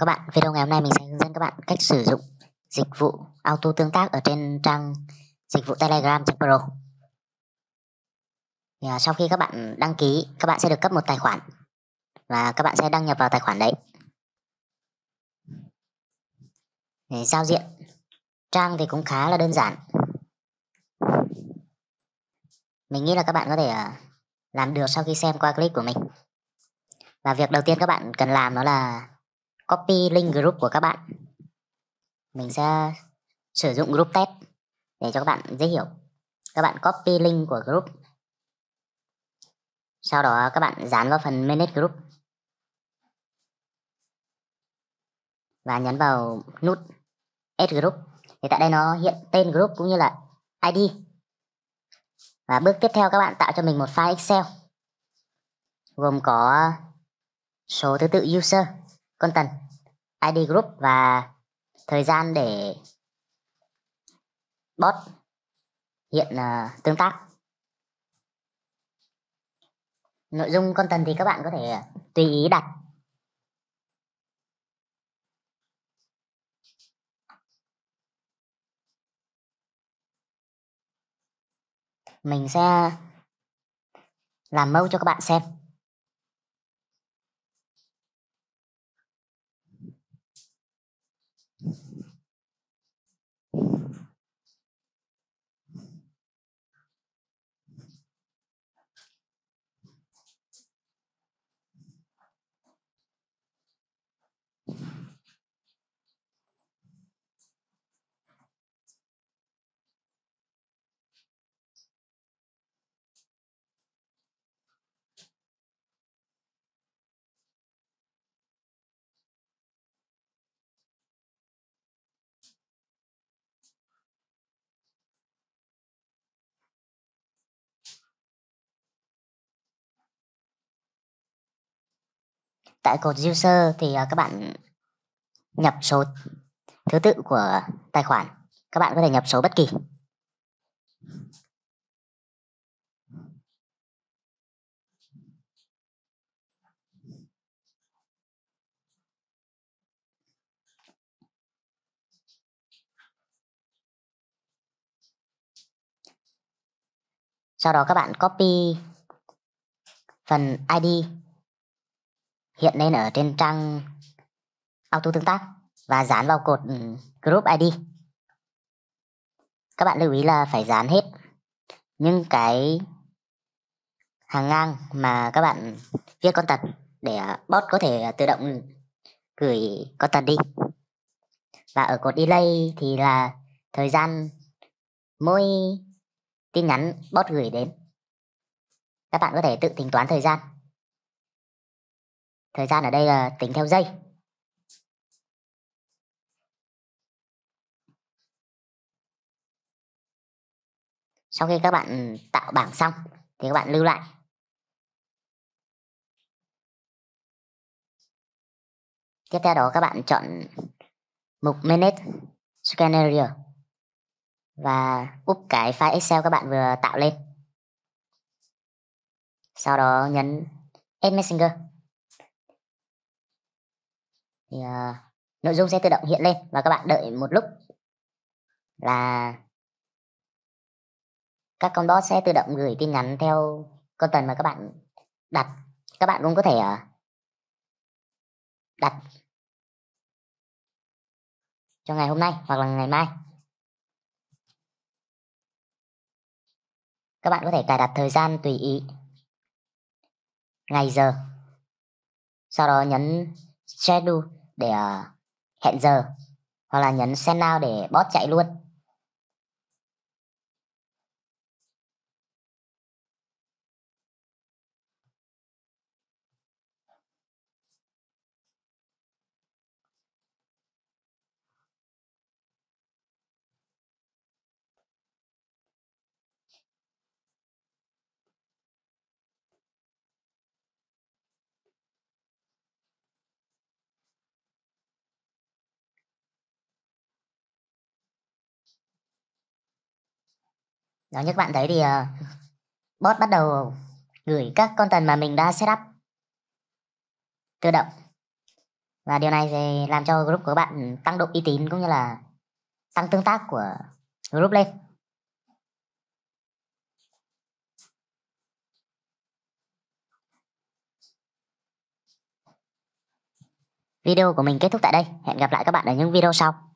các bạn, video ngày hôm nay mình sẽ hướng dẫn các bạn cách sử dụng dịch vụ auto tương tác ở trên trang dịch vụ Telegram Pro. Thì, à, sau khi các bạn đăng ký, các bạn sẽ được cấp một tài khoản và các bạn sẽ đăng nhập vào tài khoản đấy. Để giao diện trang thì cũng khá là đơn giản. Mình nghĩ là các bạn có thể à, làm được sau khi xem qua clip của mình. Và việc đầu tiên các bạn cần làm đó là copy link group của các bạn. Mình sẽ sử dụng group test để cho các bạn dễ hiểu. Các bạn copy link của group. Sau đó các bạn dán vào phần manage group. Và nhấn vào nút add group. Thì tại đây nó hiện tên group cũng như là ID và bước tiếp theo các bạn tạo cho mình một file Excel, gồm có số thứ tự user content ID group và thời gian để bot hiện uh, tương tác? Nội dung content thì các bạn có thể ờ, tùy ý đặt. Mình sẽ làm mẫu cho các bạn xem. Tại cột user thì ờ, các bạn nhập số thứ tự của tài khoản. Các bạn có thể nhập số bất kỳ. Sau đó các bạn copy phần ID hiện lên ở trên trang auto tương tác và dán vào cột ừ, group ID. Các bạn lưu ý là phải dán hết những cái hàng ngang mà các bạn viết con tật để à, bot có thể à, tự động gửi con tật đi. Và ở cột delay thì là thời gian mỗi tin nhắn bot gửi đến. Các bạn có thể tự tính toán thời gian Thời gian ở đây là tính theo giây. Sau khi các bạn ừ, tạo bảng xong thì các bạn lưu lại. Tiếp theo đó các bạn chọn mục Manage Scenario và úp cái file Excel các bạn vừa tạo lên. Sau đó nhấn Add Messenger thì uh, nội dung sẽ tự động hiện lên và các bạn đợi một lúc. Là các con bot sẽ tự động gửi tin nhắn theo con tần mà các bạn đặt. Các bạn cũng có thể uh, đặt cho ngày hôm nay hoặc là ngày mai. Các bạn có thể cài đặt thời gian tùy ý. Ngày giờ. Sau đó nhấn schedule để uh, hẹn giờ. Hoặc là nhấn send now để bot chạy luôn. Đó như các bạn thấy thì uh, bot bắt đầu gửi các content mà mình đã setup tự động. và điều này sẽ làm cho group của các bạn tăng độ uy tín cũng như là tăng tương tác của group lên Video của mình kết thúc tại đây. Hẹn gặp lại các bạn ở những video sau.